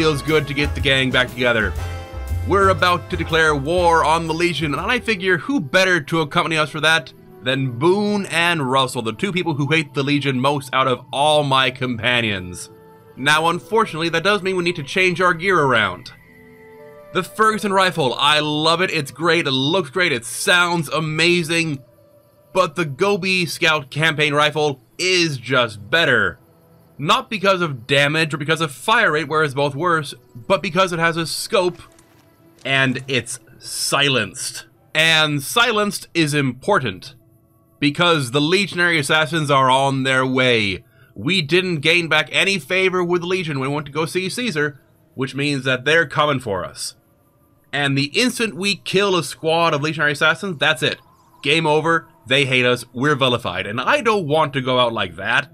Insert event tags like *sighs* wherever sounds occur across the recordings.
feels good to get the gang back together. We're about to declare war on the Legion, and I figure who better to accompany us for that than Boone and Russell, the two people who hate the Legion most out of all my companions. Now, unfortunately, that does mean we need to change our gear around. The Ferguson rifle, I love it, it's great, it looks great, it sounds amazing, but the Gobi Scout campaign rifle is just better. Not because of damage or because of fire rate, where it's both worse, but because it has a scope and it's silenced. And silenced is important because the legionary assassins are on their way. We didn't gain back any favor with the Legion when we went to go see Caesar, which means that they're coming for us. And the instant we kill a squad of legionary assassins, that's it. Game over, they hate us, we're vilified. And I don't want to go out like that.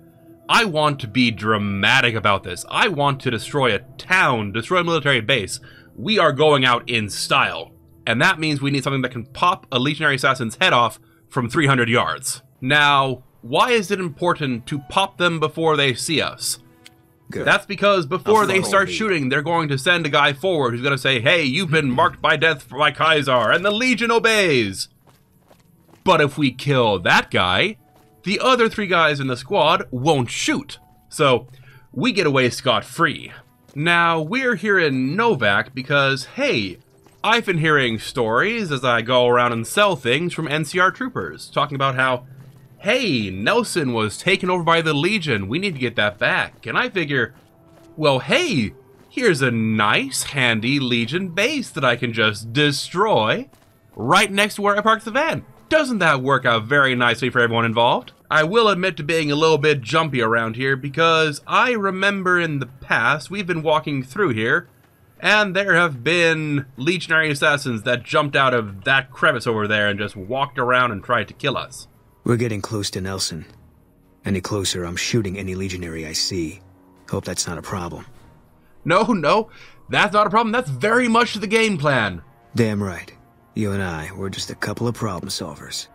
I want to be dramatic about this. I want to destroy a town, destroy a military base. We are going out in style. And that means we need something that can pop a legionary assassin's head off from 300 yards. Now, why is it important to pop them before they see us? Good. That's because before That's they start shooting, they're going to send a guy forward who's going to say, Hey, you've been hmm. marked by death by Caesar, and the Legion obeys. But if we kill that guy, the other three guys in the squad won't shoot. So we get away scot free. Now, we're here in Novak because, hey, I've been hearing stories as I go around and sell things from NCR troopers talking about how, hey, Nelson was taken over by the Legion. We need to get that back. And I figure, well, hey, here's a nice, handy Legion base that I can just destroy right next to where I parked the van. Doesn't that work out very nicely for everyone involved? I will admit to being a little bit jumpy around here because I remember in the past we've been walking through here and there have been legionary assassins that jumped out of that crevice over there and just walked around and tried to kill us. We're getting close to Nelson. Any closer, I'm shooting any legionary I see. Hope that's not a problem. No, no, that's not a problem. That's very much the game plan. Damn right. You and I, we're just a couple of problem solvers.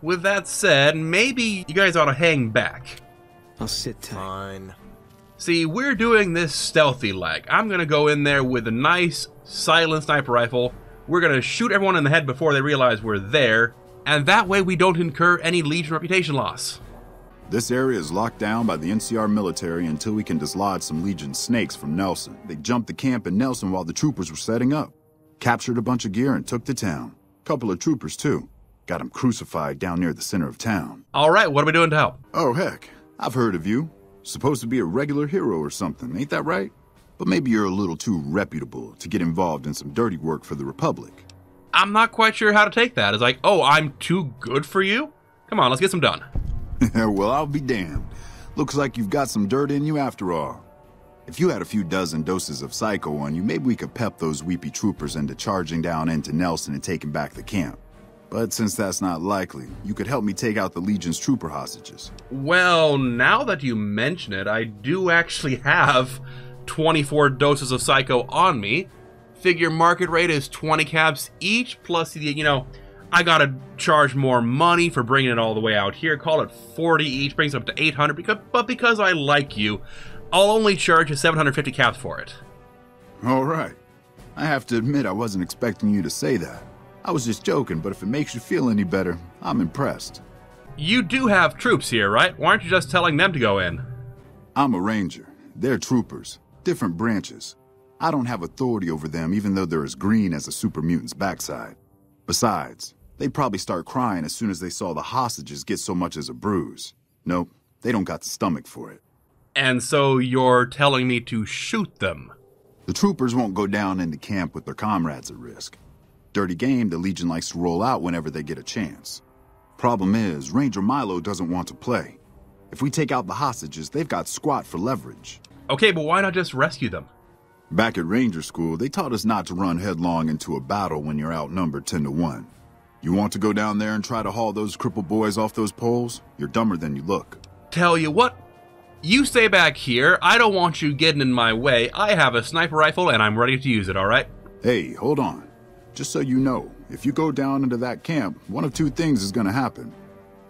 With that said, maybe you guys ought to hang back. I'll sit tight. Fine. See, we're doing this stealthy like. I'm gonna go in there with a nice silent sniper rifle. We're gonna shoot everyone in the head before they realize we're there, and that way we don't incur any Legion reputation loss. This area is locked down by the NCR military until we can dislodge some Legion snakes from Nelson. They jumped the camp in Nelson while the troopers were setting up. Captured a bunch of gear and took the town. Couple of troopers, too. Got 'em crucified down near the center of town. Alright, what are we doing to help? Oh, heck. I've heard of you. Supposed to be a regular hero or something, ain't that right? But maybe you're a little too reputable to get involved in some dirty work for the Republic. I'm not quite sure how to take that. It's like, oh, I'm too good for you? Come on, let's get some done. *laughs* *laughs* well, I'll be damned. Looks like you've got some dirt in you after all. If you had a few dozen doses of Psycho on you, maybe we could pep those weepy troopers into charging down into Nelson and taking back the camp. But since that's not likely, you could help me take out the Legion's trooper hostages. Well, now that you mention it, I do actually have 24 doses of Psycho on me. Figure market rate is 20 caps each, plus, the you know, I gotta charge more money for bringing it all the way out here. Call it 40 each, brings it up to 800, because, but because I like you, I'll only charge you 750 caps for it. All right. I have to admit I wasn't expecting you to say that. I was just joking, but if it makes you feel any better, I'm impressed. You do have troops here, right? Why aren't you just telling them to go in? I'm a ranger. They're troopers. Different branches. I don't have authority over them even though they're as green as a super mutant's backside. Besides, they'd probably start crying as soon as they saw the hostages get so much as a bruise. Nope, they don't got the stomach for it. And so you're telling me to shoot them? The troopers won't go down into camp with their comrades at risk. Dirty game the Legion likes to roll out whenever they get a chance. Problem is, Ranger Milo doesn't want to play. If we take out the hostages, they've got squat for leverage. Okay, but why not just rescue them? Back at Ranger School, they taught us not to run headlong into a battle when you're outnumbered 10 to 1. You want to go down there and try to haul those crippled boys off those poles? You're dumber than you look. Tell you what, you stay back here. I don't want you getting in my way. I have a sniper rifle and I'm ready to use it, alright? Hey, hold on. Just so you know, if you go down into that camp, one of two things is gonna happen.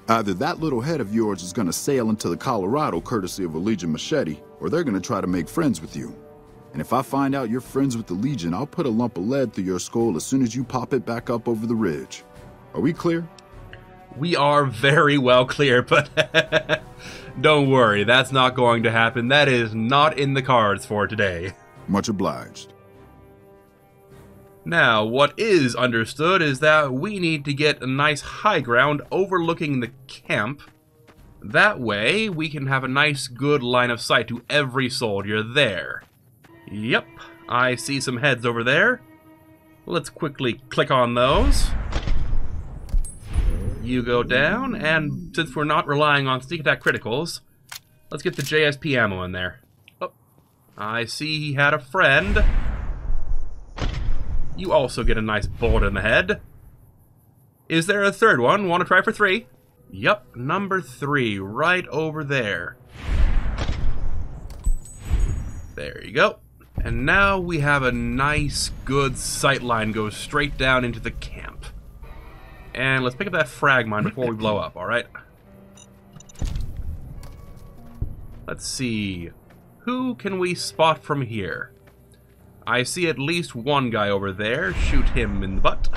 Either that little head of yours is gonna sail into the Colorado courtesy of a Legion machete, or they're gonna try to make friends with you. And if I find out you're friends with the Legion, I'll put a lump of lead through your skull as soon as you pop it back up over the ridge. Are we clear? We are very well clear, *laughs* but don't worry, that's not going to happen. That is not in the cards for today. Much obliged. Now, what is understood is that we need to get a nice high ground overlooking the camp. That way, we can have a nice good line of sight to every soldier there. Yep, I see some heads over there. Let's quickly click on those. You go down, and since we're not relying on sneak attack criticals, let's get the JSP ammo in there. Oh, I see he had a friend. You also get a nice bullet in the head. Is there a third one? Want to try for three? Yup, number three, right over there. There you go. And now we have a nice, good sight line go straight down into the camp. And let's pick up that frag mine before we blow up, alright? Let's see. Who can we spot from here? I see at least one guy over there. Shoot him in the butt.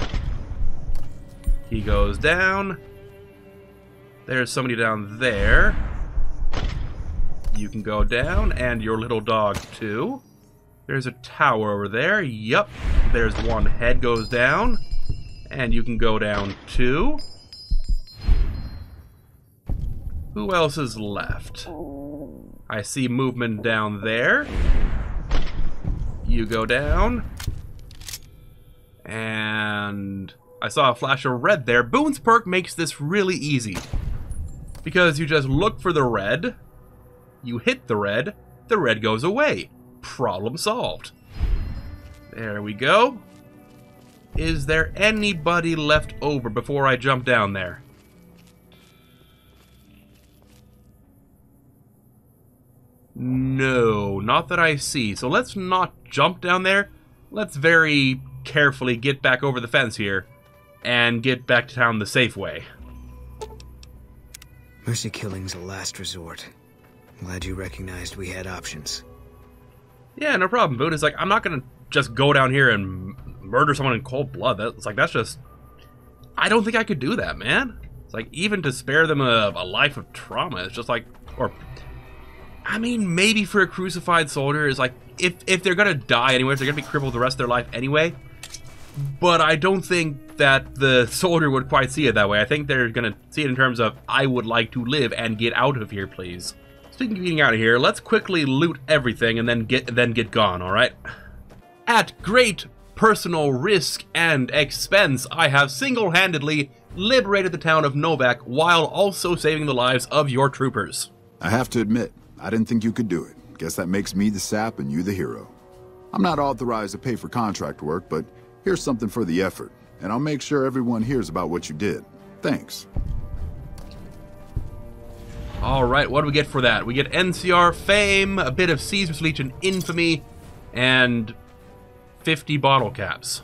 He goes down. There's somebody down there. You can go down, and your little dog too. There's a tower over there. Yup. There's one head goes down. And you can go down too. Who else is left? I see movement down there. You go down. And I saw a flash of red there. Boone's perk makes this really easy. Because you just look for the red, you hit the red, the red goes away. Problem solved. There we go. Is there anybody left over before I jump down there? No, not that I see. So let's not jump down there. Let's very carefully get back over the fence here and get back to town the safe way. Mercy killing's a last resort. Glad you recognized we had options. Yeah, no problem, Boone. It's like, I'm not gonna just go down here and murder someone in cold blood. That's like, that's just... I don't think I could do that, man. It's like, even to spare them a, a life of trauma, it's just like... Or I mean, maybe for a crucified soldier is like if if they're gonna die anyway, if they're gonna be crippled the rest of their life anyway. But I don't think that the *laughs* soldier would quite see it that way. I think they're gonna see it in terms of I would like to live and get out of here, please. Speaking of getting out of here, let's quickly loot everything and then get then get gone. All right. At great personal risk and expense, I have single-handedly liberated the town of Novak while also saving the lives of your troopers. I have to admit, I didn't think you could do it. Guess that makes me the sap and you the hero. I'm not authorized to pay for contract work, but here's something for the effort, and I'll make sure everyone hears about what you did. Thanks. All right, what do we get for that? We get NCR fame, a bit of Caesar's Legion infamy, and 50 bottle caps.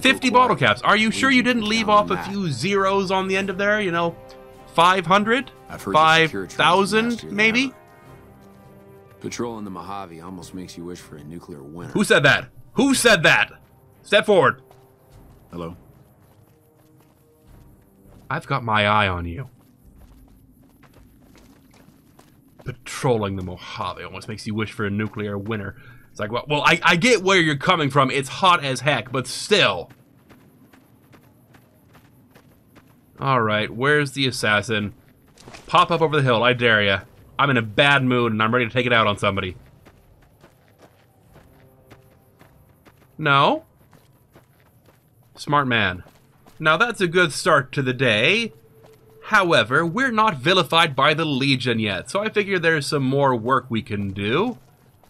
50 bottle caps. Are you sure you didn't leave off a few zeros on the end of there? You know, 500? 5,000, maybe? Patrolling the Mojave almost makes you wish for a nuclear winter. Who said that? Who said that? Step forward. Hello? I've got my eye on you. Patrolling the Mojave almost makes you wish for a nuclear winter. It's like, well, well I, I get where you're coming from. It's hot as heck, but still. Alright, where's the assassin? Pop up over the hill, I dare ya. I'm in a bad mood and I'm ready to take it out on somebody. No? Smart man. Now that's a good start to the day. However, we're not vilified by the Legion yet, so I figure there's some more work we can do.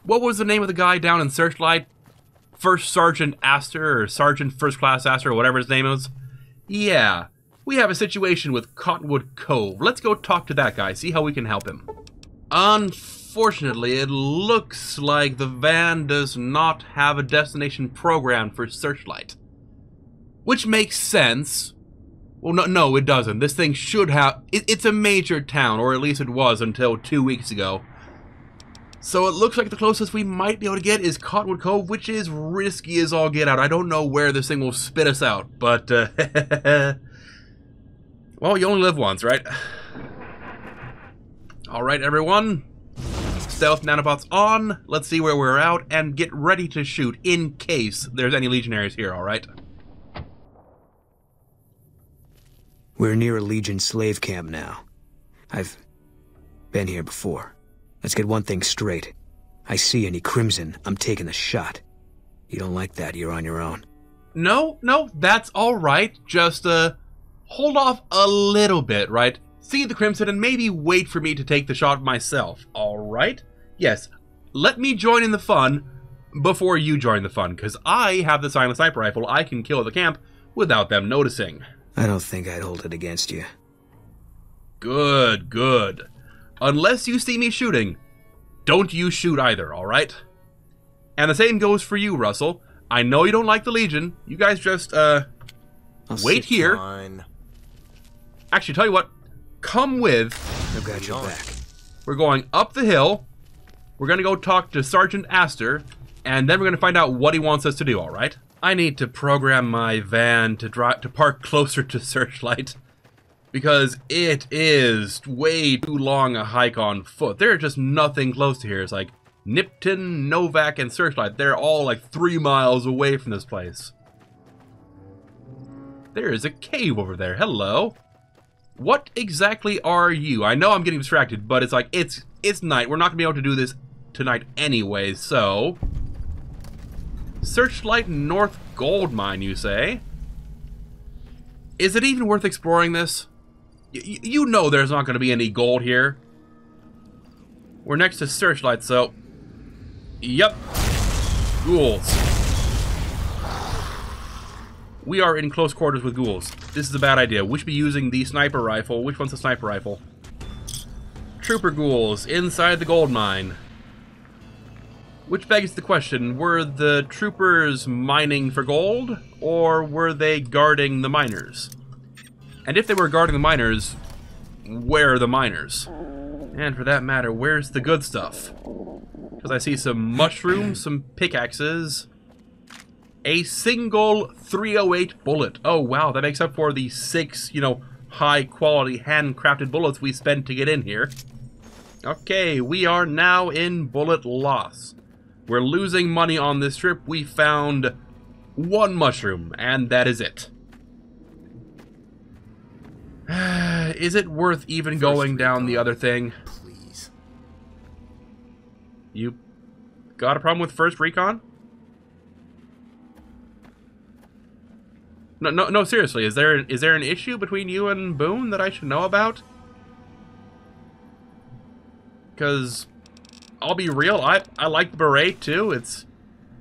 What was the name of the guy down in Searchlight? First Sergeant Astor, or Sergeant First Class Astor, or whatever his name is? Yeah, we have a situation with Cottonwood Cove. Let's go talk to that guy, see how we can help him. Unfortunately, it looks like the van does not have a destination program for Searchlight. Which makes sense, Well, no, no, it doesn't. This thing should have. It, it's a major town, or at least it was until two weeks ago. So it looks like the closest we might be able to get is Cottonwood Cove, which is risky as all get out. I don't know where this thing will spit us out, but. Uh, *laughs* well, you only live once, right? Alright, everyone. Stealth nanobots on. Let's see where we're out and get ready to shoot in case there's any legionaries here, alright? We're near a Legion slave camp now. I've been here before. Let's get one thing straight. I see any Crimson, I'm taking a shot. You don't like that, you're on your own. No, no, that's alright. Just, uh, hold off a little bit, right? See the Crimson and maybe wait for me to take the shot myself, alright? Yes, let me join in the fun before you join the fun, because I have the silent sniper rifle I can kill the camp without them noticing. I don't think I'd hold it against you. Good, good. Unless you see me shooting, don't you shoot either, alright? And the same goes for you, Russell. I know you don't like the Legion. You guys just, uh, I'll Wait here. fine. Actually, tell you what, come with. I've got your back. We're going up the hill. We're gonna go talk to Sergeant Astor, and then we're gonna find out what he wants us to do, alright? I need to program my van to drive to park closer to *laughs* Searchlight. Because it is way too long a hike on foot. There's just nothing close to here. It's like Nipton, Novak, and Searchlight. They're all like three miles away from this place. There is a cave over there. Hello. What exactly are you? I know I'm getting distracted, but it's like it's it's night. We're not gonna be able to do this tonight anyway, so Searchlight North Gold Mine, you say? Is it even worth exploring this? Y- you know there's not going to be any gold here. We're next to Searchlight, so... Yep. Ghouls. We are in close quarters with ghouls. This is a bad idea. We should be using the sniper rifle. Which one's the sniper rifle? Trooper ghouls inside the gold mine. Which begs the question, were the troopers mining for gold, or were they guarding the miners? And if they were guarding the miners, where are the miners? And for that matter, where's the good stuff? Because I see some mushrooms, some pickaxes, a single 308 bullet. Oh wow, that makes up for the six, you know, high quality handcrafted bullets we spent to get in here. Okay, we are now in bullet loss. We're losing money on this trip. We found one mushroom, and that is it. *sighs* is it worth even going down the other thing? Please. You got a problem with first recon? No, no, no. Seriously, is there is there an issue between you and Boone that I should know about? Because I'll be real, I I like the beret too. It's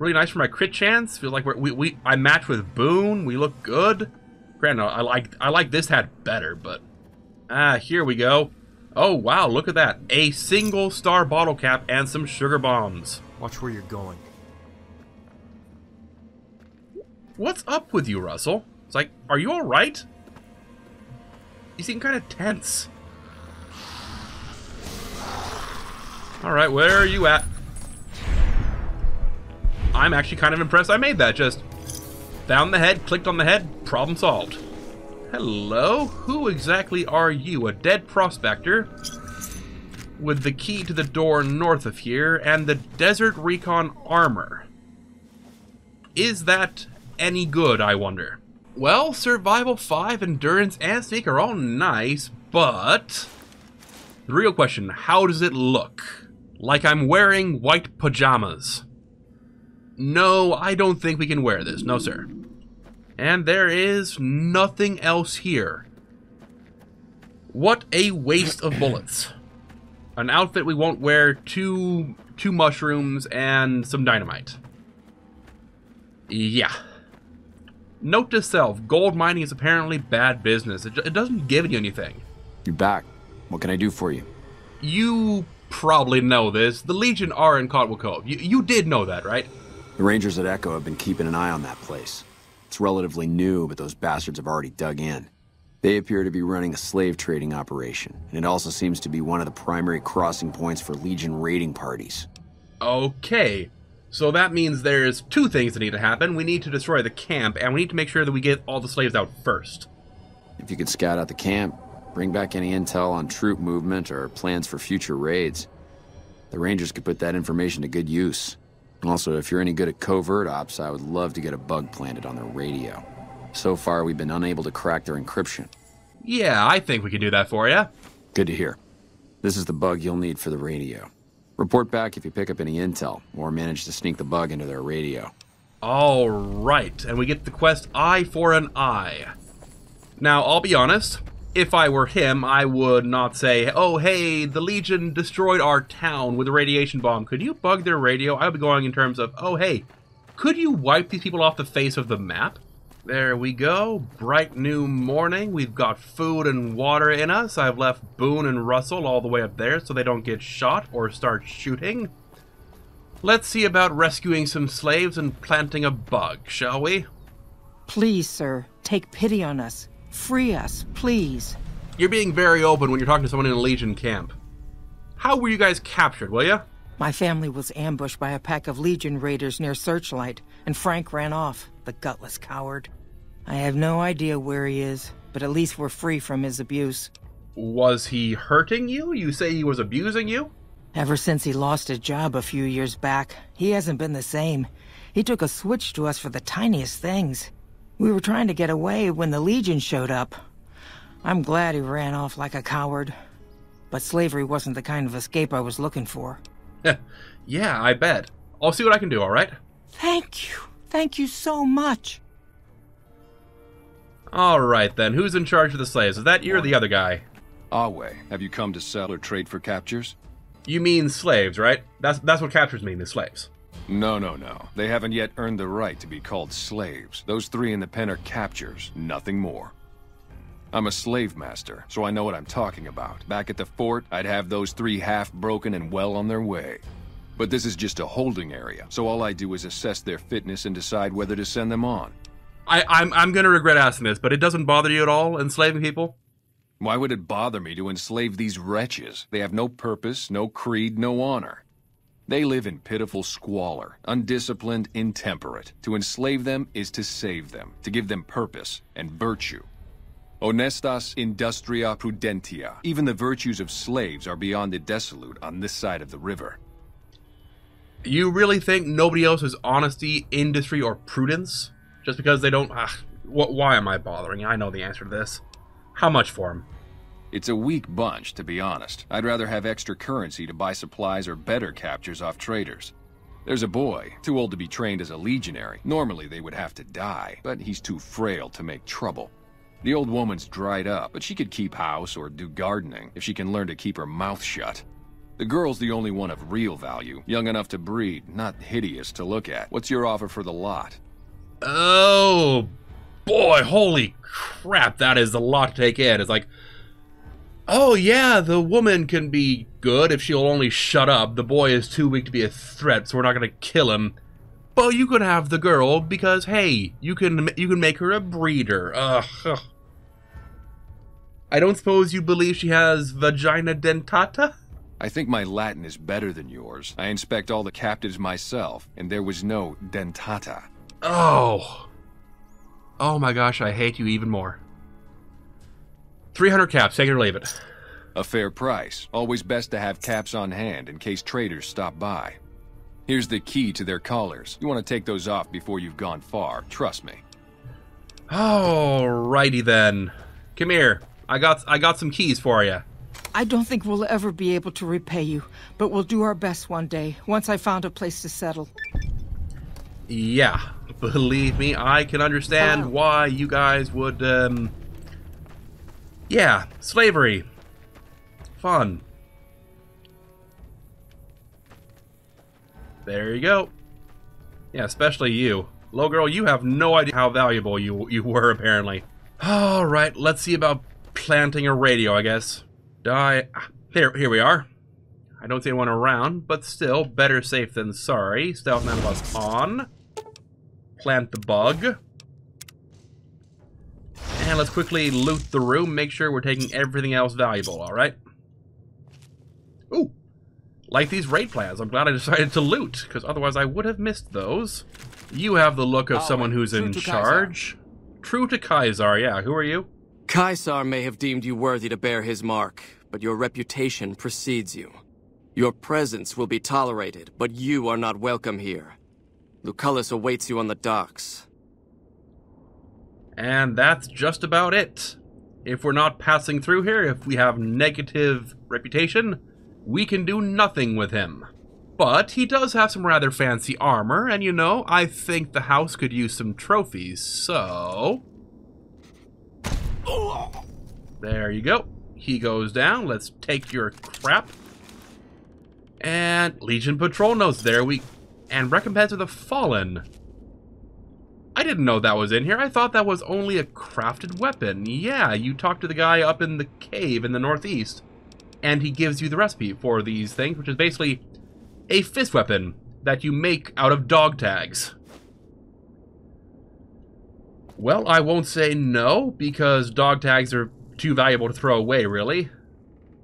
really nice for my crit chance. Feels like we're, we we I match with Boone. We look good. Granted, I like I like this hat better, but ah, here we go. Oh wow, look at that! A single star bottle cap and some sugar bombs. Watch where you're going. What's up with you, Russell? It's like, are you all right? You seem kind of tense. All right, where are you at? I'm actually kind of impressed I made that. Just found the head, clicked on the head, problem solved. Hello? Who exactly are you? A dead prospector with the key to the door north of here and the Desert Recon armor. Is that any good, I wonder? Well, Survival 5, Endurance, and Sneak are all nice, but... The real question, how does it look? Like I'm wearing white pajamas. No, I don't think we can wear this. No, sir. And there is nothing else here. What a waste of bullets. An outfit we won't wear, two, two mushrooms, and some dynamite. Yeah. Note to self, gold mining is apparently bad business. It, it doesn't give you anything. You're back. What can I do for you? You probably know this. The Legion are in Cottonwood Cove. You, you did know that, right? The Rangers at Echo have been keeping an eye on that place. It's relatively new, but those bastards have already dug in. They appear to be running a slave trading operation, and it also seems to be one of the primary crossing points for Legion raiding parties. Okay. So that means there's two things that need to happen. We need to destroy the camp, and we need to make sure that we get all the slaves out first. If you could scout out the camp, bring back any intel on troop movement or plans for future raids, the Rangers could put that information to good use. Also, if you're any good at covert ops, I would love to get a bug planted on their radio. So far, we've been unable to crack their encryption. Yeah, I think we can do that for you. Good to hear. This is the bug you'll need for the radio. Report back if you pick up any intel, or manage to sneak the bug into their radio. All right, and we get the quest Eye for an Eye. Now, I'll be honest, if I were him, I would not say, oh, hey, the Legion destroyed our town with a radiation bomb. Could you bug their radio? I would be going in terms of, oh, hey, could you wipe these people off the face of the map? There we go. Bright new morning. We've got food and water in us. I've left Boone and Russell all the way up there so they don't get shot or start shooting. Let's see about rescuing some slaves and planting a bug, shall we? Please, sir, take pity on us. Free us, please. You're being very open when you're talking to someone in a Legion camp. How were you guys captured, will ya? My family was ambushed by a pack of Legion raiders near Searchlight, and Frank ran off, the gutless coward. I have no idea where he is, but at least we're free from his abuse. Was he hurting you? You say he was abusing you? Ever since he lost his job a few years back, he hasn't been the same. He took a switch to us for the tiniest things. We were trying to get away when the Legion showed up. I'm glad he ran off like a coward. But slavery wasn't the kind of escape I was looking for. *laughs* yeah, I bet. I'll see what I can do, alright? Thank you. Thank you so much. Alright then, who's in charge of the slaves? Is that you or the other guy? Awe, have you come to sell or trade for captures? You mean slaves, right? That's that's what captures mean, is slaves. No, no, no. They haven't yet earned the right to be called slaves. Those three in the pen are captures, nothing more. I'm a slave master, so I know what I'm talking about. Back at the fort, I'd have those three half broken and well on their way. But this is just a holding area, so all I do is assess their fitness and decide whether to send them on. I, I'm I'm gonna regret asking this, but it doesn't bother you at all enslaving people? Why would it bother me to enslave these wretches? They have no purpose, no creed, no honor. They live in pitiful squalor, undisciplined, intemperate. To enslave them is to save them, to give them purpose and virtue. Honestas industria prudentia. Even the virtues of slaves are beyond the dissolute on this side of the river. You really think nobody else has honesty, industry, or prudence? Just because they don't... Ah, wh why am I bothering? I know the answer to this. How much for them? It's a weak bunch, to be honest. I'd rather have extra currency to buy supplies or better captures off traders. There's a boy, too old to be trained as a legionary. Normally they would have to die, but he's too frail to make trouble. The old woman's dried up, but she could keep house or do gardening if she can learn to keep her mouth shut. The girl's the only one of real value, young enough to breed, not hideous to look at. What's your offer for the lot? Oh, boy, holy crap, that is a lot to take in. It's like, oh yeah, the woman can be good if she'll only shut up. The boy is too weak to be a threat, so we're not gonna kill him. But you can have the girl because hey, you can you can make her a breeder. Ugh. I don't suppose you believe she has vagina dentata? I think my Latin is better than yours. I inspect all the captives myself, and there was no dentata. Oh. Oh my gosh, I hate you even more. 300 caps, take it or leave it. A fair price. Always best to have caps on hand in case traders stop by. Here's the key to their collars. You want to take those off before you've gone far, trust me. Alrighty then. Come here. I got I got some keys for you. I don't think we'll ever be able to repay you, but we'll do our best one day, once I found a place to settle. Yeah, believe me, I can understand why you guys would, um... Yeah, slavery. Fun. There you go. Yeah, especially you. Low girl, you have no idea how valuable you you were, apparently. Alright, let's see about planting a radio, I guess. Die. Here, here we are. I don't see anyone around, but still, better safe than sorry. Stealth Manifest on. Plant the bug. And let's quickly loot the room, make sure we're taking everything else valuable, alright? Ooh, like these raid plans. I'm glad I decided to loot, because otherwise I would have missed those. You have the look of Alright, someone who's in charge. True to Caesar, yeah. Who are you? Caesar may have deemed you worthy to bear his mark, but your reputation precedes you. Your presence will be tolerated, but you are not welcome here. Lucullus awaits you on the docks. And that's just about it. If we're not passing through here, if we have negative reputation, we can do nothing with him. But he does have some rather fancy armor, and you know, I think the house could use some trophies, so... There you go. He goes down. Let's take your crap. And Legion Patrol notes. There we... And Recompense of the Fallen. I didn't know that was in here. I thought that was only a crafted weapon. Yeah, you talk to the guy up in the cave in the northeast, and he gives you the recipe for these things, which is basically a fist weapon that you make out of dog tags. Well, I won't say no, because dog tags are too valuable to throw away, really.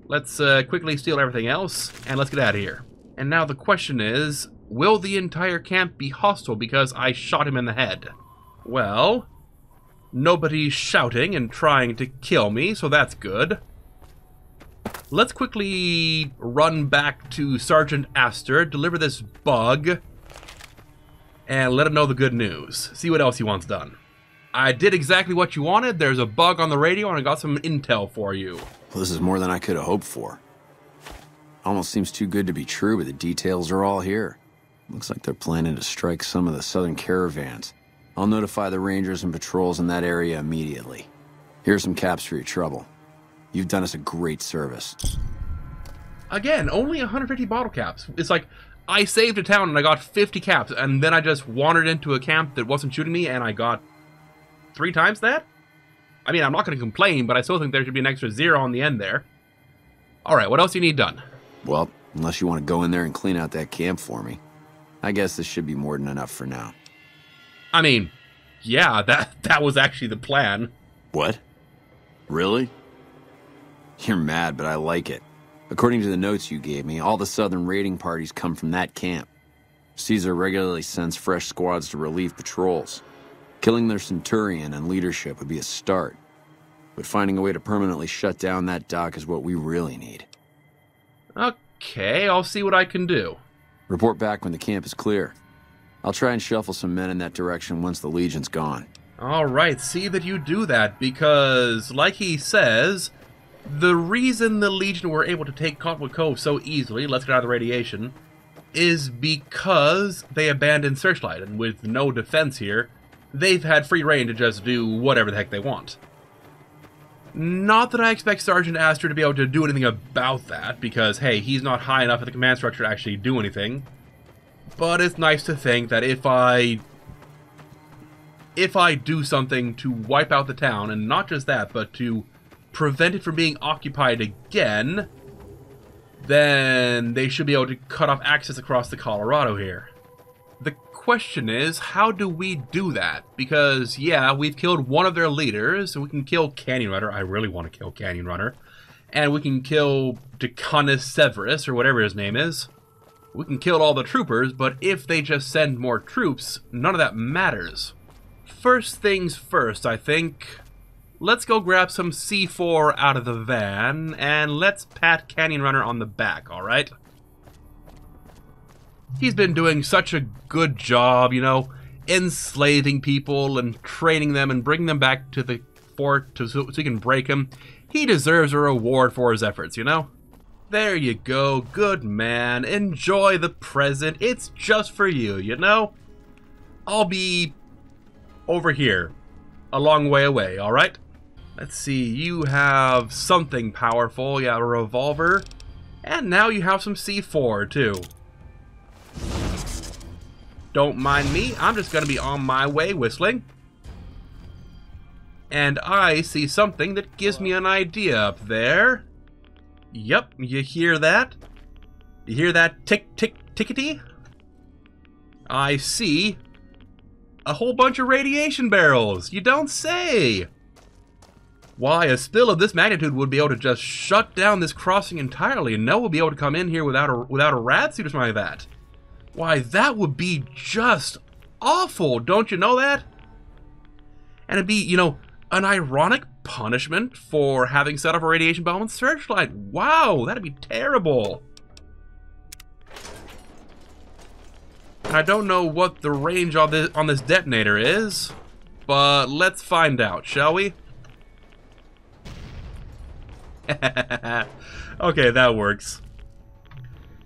Let's uh, quickly steal everything else, and let's get out of here. And now the question is, will the entire camp be hostile because I shot him in the head? Well, nobody's shouting and trying to kill me, so that's good. Let's quickly run back to Sergeant Astor, deliver this bug, and let him know the good news. See what else he wants done. I did exactly what you wanted. There's a bug on the radio, and I got some intel for you. Well, this is more than I could have hoped for. Almost seems too good to be true, but the details are all here. Looks like they're planning to strike some of the southern caravans. I'll notify the rangers and patrols in that area immediately. Here's some caps for your trouble. You've done us a great service. Again, only 150 bottle caps. It's like I saved a town and I got 50 caps, and then I just wandered into a camp that wasn't shooting me, and I got three times that. I mean, I'm not going to complain, but I still think there should be an extra zero on the end there. All right, what else do you need done? Well, unless you want to go in there and clean out that camp for me. I guess this should be more than enough for now. I mean, yeah, that *laughs* that was actually the plan. What? Really? You're mad, but I like it. According to the notes you gave me, all the southern raiding parties come from that camp. Caesar regularly sends fresh squads to relieve patrols. Killing their centurion and leadership would be a start. But finding a way to permanently shut down that dock is what we really need. Okay, I'll see what I can do. Report back when the camp is clear. I'll try and shuffle some men in that direction once the Legion's gone. All right, see that you do that because, like he says, the reason the Legion were able to take Cottonwood Cove so easily, let's get out of the radiation, is because they abandoned Searchlight, and with no defense here, they've had free reign to just do whatever the heck they want. Not that I expect Sergeant Astor to be able to do anything about that, because, hey, he's not high enough in the command structure to actually do anything. But it's nice to think that if I if I do something to wipe out the town, and not just that, but to prevent it from being occupied again, then they should be able to cut off access across the Colorado here. Question is, how do we do that? Because, yeah, we've killed one of their leaders, and we can kill Canyon Runner. I really want to kill Canyon Runner. And we can kill Decanus Severus, or whatever his name is. We can kill all the troopers, but if they just send more troops, none of that matters. First things first, I think. Let's go grab some C4 out of the van, and let's pat Canyon Runner on the back, alright? He's been doing such a good job, you know, enslaving people and training them and bringing them back to the fort to, so, so he can break them. He deserves a reward for his efforts, you know? There you go, good man. Enjoy the present. It's just for you, you know? I'll be over here, a long way away, alright? Let's see, you have something powerful. You have a revolver. And now you have some C4, too. Don't mind me, I'm just gonna be on my way whistling. And I see something that gives me an idea up there. Yep, you hear that? You hear that tick tick tickety? I see a whole bunch of radiation barrels. You don't say. why a spill of this magnitude would be able to just shut down this crossing entirely and no one would be able to come in here without a without a rad suit or something like that. Why, that would be just awful, don't you know that? And it'd be, you know, an ironic punishment for having set up a radiation bomb on Searchlight. Wow, that'd be terrible. And I don't know what the range on this on this detonator is, but let's find out, shall we? *laughs* okay, that works.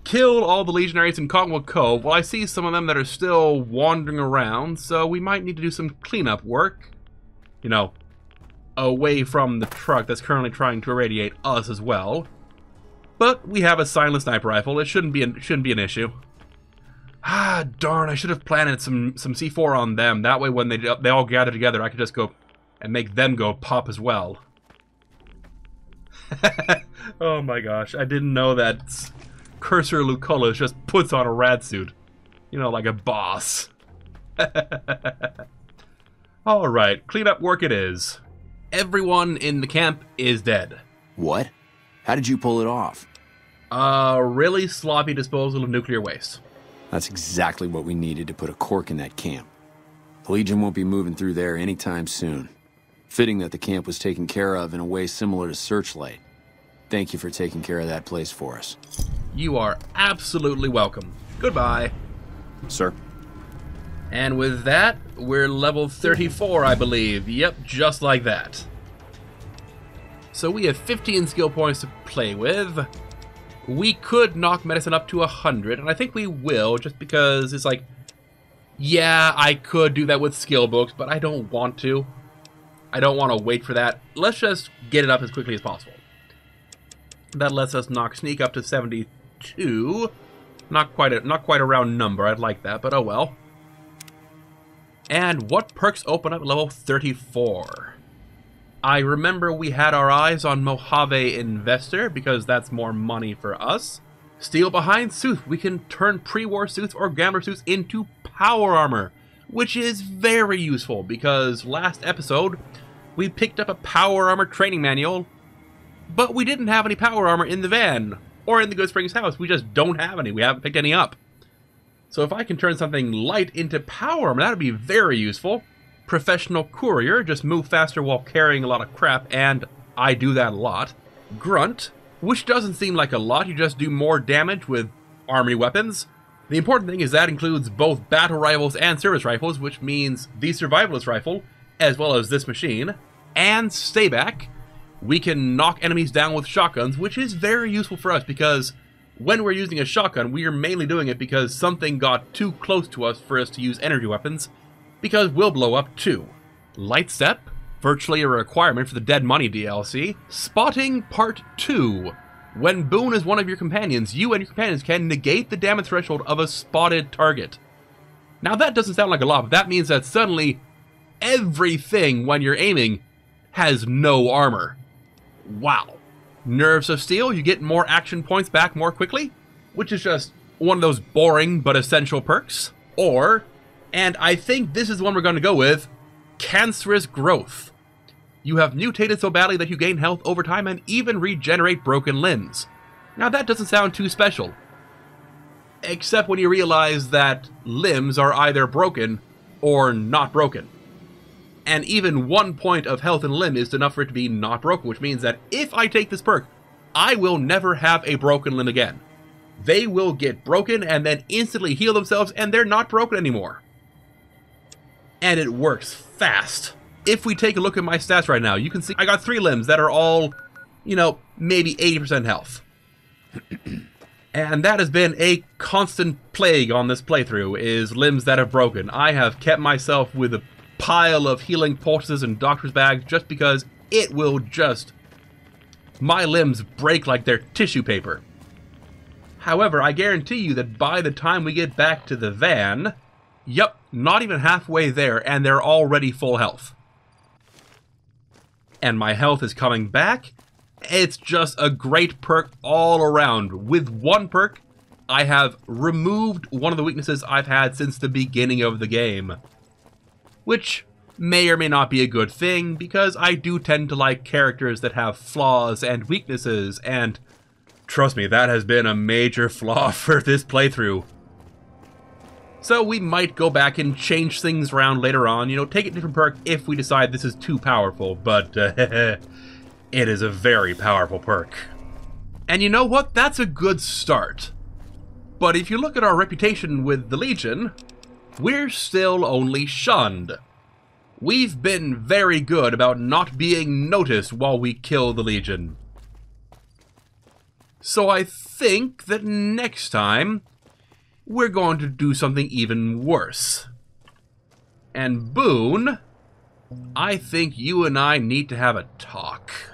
Killed all the legionaries in Cottonwood Cove. Well, I see some of them that are still wandering around, so we might need to do some cleanup work. You know, away from the truck that's currently trying to irradiate us as well. But we have a silent sniper rifle. It shouldn't be an, shouldn't be an issue. Ah, darn! I should have planted some some C4 on them. That way, when they they all gather together, I could just go and make them go pop as well. *laughs* oh my gosh, I didn't know that Cursor Lucullus just puts on a rad suit. You know, like a boss. *laughs* Alright, cleanup work it is. Everyone in the camp is dead. What? How did you pull it off? A really sloppy disposal of nuclear waste. That's exactly what we needed to put a cork in that camp. The Legion won't be moving through there anytime soon. Fitting that the camp was taken care of in a way similar to Searchlight. Thank you for taking care of that place for us. You are absolutely welcome. Goodbye. Sir? And with that, we're level 34, I believe. Yep, just like that. So we have 15 skill points to play with. We could knock medicine up to 100, and I think we will, just because it's like, yeah, I could do that with skill books, but I don't want to. I don't want to wait for that. Let's just get it up as quickly as possible. That lets us knock sneak up to 72. Not quite a not quite a round number. I'd like that, but oh well. And what perks open up level 34? I remember we had our eyes on Mojave Investor because that's more money for us. Steel behind suit, we can turn pre-war suits or gambler suits into power armor, which is very useful because last episode we picked up a power armor training manual, but we didn't have any power armor in the van or in the Goodsprings house. We just don't have any. We haven't picked any up. So if I can turn something light into power armor, that would be very useful. Professional courier, just move faster while carrying a lot of crap, and I do that a lot. Grunt, which doesn't seem like a lot, you just do more damage with army weapons. The important thing is that includes both battle rifles and service rifles, which means the survivalist rifle, as well as this machine, and Stayback. We can knock enemies down with shotguns, which is very useful for us because when we're using a shotgun, we are mainly doing it because something got too close to us for us to use energy weapons, because we'll blow up too. Light Step, virtually a requirement for the Dead Money DLC. Spotting Part 2. When Boone is one of your companions, you and your companions can negate the damage threshold of a spotted target. Now that doesn't sound like a lot, but that means that suddenly everything when you're aiming has no armor. Wow. Nerves of Steel, you get more action points back more quickly, which is just one of those boring but essential perks. Or, and I think this is the one we're going to go with, Cancerous Growth. You have mutated so badly that you gain health over time and even regenerate broken limbs. Now that doesn't sound too special. Except when you realize that limbs are either broken or not broken and even one point of health and limb is enough for it to be not broken, which means that if I take this perk, I will never have a broken limb again. They will get broken and then instantly heal themselves, and they're not broken anymore. And it works fast. If we take a look at my stats right now, you can see I got three limbs that are all, you know, maybe 80% health. *clears throat* and that has been a constant plague on this playthrough, is limbs that have broken. I have kept myself with a pile of healing poultices and doctor's bags just because it will just. My limbs break like they're tissue paper. However, I guarantee you that by the time we get back to the van, yep, not even halfway there, and they're already full health. And my health is coming back. It's just a great perk all around. With one perk, I have removed one of the weaknesses I've had since the beginning of the game which may or may not be a good thing, because I do tend to like characters that have flaws and weaknesses, and trust me, that has been a major flaw *laughs* for this playthrough. So we might go back and change things around later on, you know, take a different perk if we decide this is too powerful, but uh, *laughs* it is a very powerful perk. And you know what? That's a good start. But if you look at our reputation with the Legion, we're still only shunned. We've been very good about not being noticed while we kill the Legion. So I think that next time, we're going to do something even worse. And Boone, I think you and I need to have a talk.